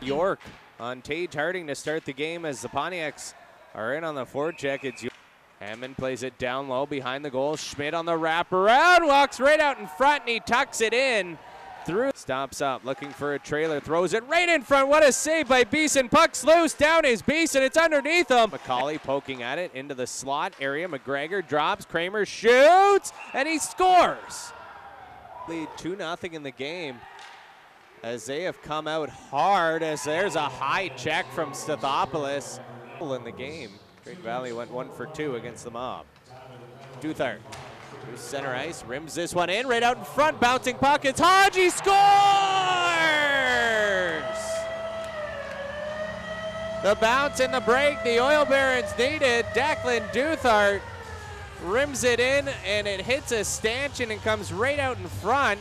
York on Taige Harding to start the game as the Pontiacs are in on the forecheck. It's Hammond plays it down low behind the goal. Schmidt on the wraparound, walks right out in front and he tucks it in. Through stops up, looking for a trailer, throws it right in front. What a save by Beeson! Puck's loose, down is Beeson. It's underneath him. McCauley poking at it into the slot area. MacGregor drops, Kramer shoots, and he scores. Lead two 0 in the game as they have come out hard. As there's a high check from Stathopoulos in the game. Great Valley went one for two against the mob. Douthart center ice, rims this one in, right out in front, bouncing pockets. Hodge scores! The bounce and the break the Oil Barons needed. Declan Douthart rims it in, and it hits a stanchion and comes right out in front.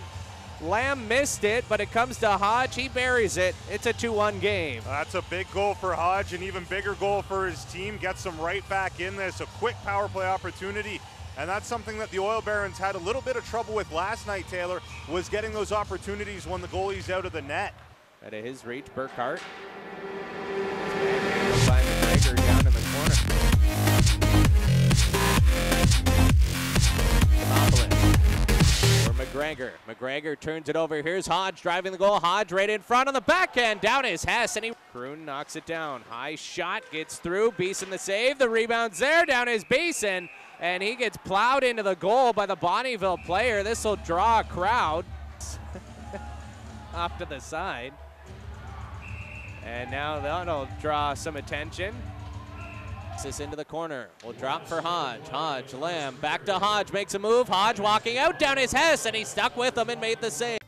Lamb missed it, but it comes to Hodge. He buries it. It's a 2 1 game. That's a big goal for Hodge, an even bigger goal for his team. Gets them right back in this. A quick power play opportunity. And that's something that the Oil Barons had a little bit of trouble with last night, Taylor, was getting those opportunities when the goalie's out of the net. Out of his reach, Burkhart. MacGregor. Turns it over. Here's Hodge driving the goal. Hodge right in front on the backhand. Down is Hess, and he Kroon knocks it down. High shot gets through. Beeson the save. The rebound's there. Down is Beeson and he gets plowed into the goal by the Bonnyville player. This will draw a crowd off to the side. And now that'll draw some attention. This into the corner. Will drop for Hodge. Hodge, Lamb, back to Hodge, makes a move. Hodge walking out, down his Hess, and he stuck with him and made the save.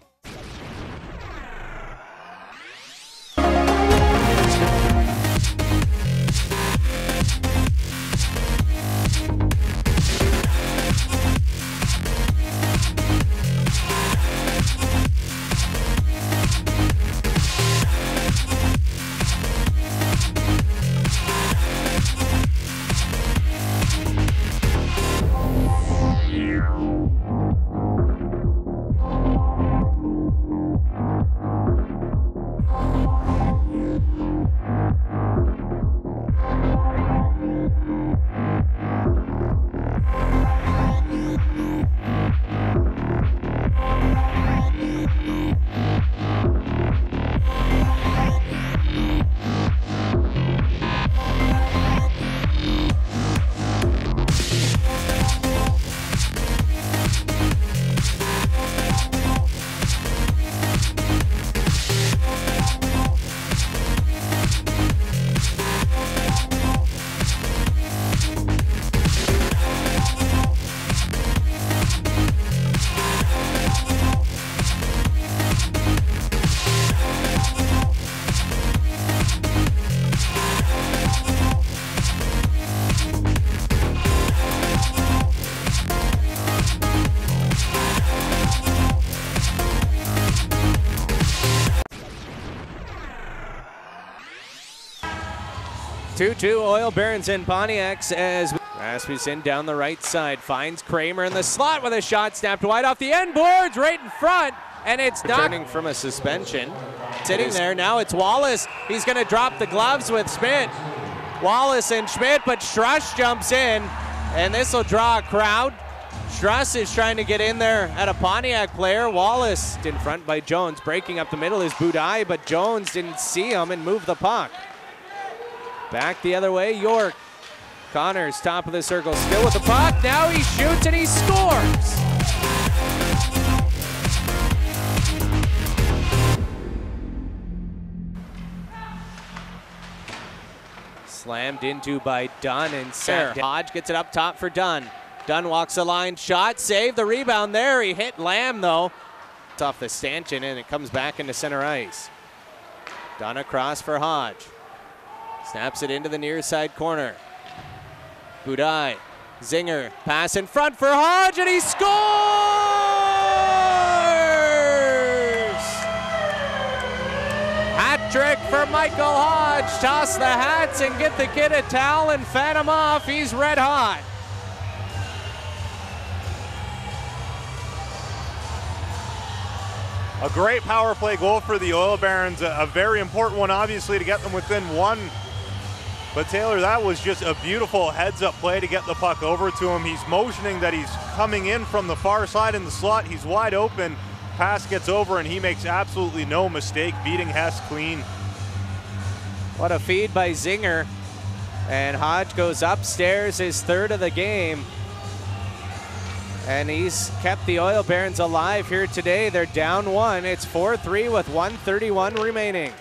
Two-two Oil Barons and Pontiacs as Rasmussen down the right side finds Kramer in the slot with a shot snapped wide off the end boards right in front and it's returning from a suspension. Sitting there now it's Wallace. He's going to drop the gloves with Schmidt. Wallace and Schmidt, but Struss jumps in and this will draw a crowd. Struss is trying to get in there at a Pontiac player. Wallace in front by Jones. Breaking up the middle is Budai, but Jones didn't see him and move the puck. Back the other way, York. Connors, top of the circle, still with the puck. Now he shoots and he scores. Slammed into by Dunn and set. Hodge gets it up top for Dunn. Dunn walks the line, shot, save the rebound there. He hit Lamb though. It's off the stanchion and it comes back into center ice. Dunn across for Hodge. Snaps it into the near side corner. Budai, Zinger, pass in front for Hodge, and he scores! Hat trick for Michael Hodge. Toss the hats and get the kid a towel and fan him off. He's red hot. A great power play goal for the Oil Barons, a, a very important one, obviously, to get them within one. But Taylor, that was just a beautiful heads-up play to get the puck over to him. He's motioning that he's coming in from the far side in the slot. He's wide open. Pass gets over, and he makes absolutely no mistake, beating Hess clean. What a feed by Zinger. And Hodge goes upstairs, his third of the game. And he's kept the Oil Barons alive here today. They're down one. It's 4 3 with 131 remaining.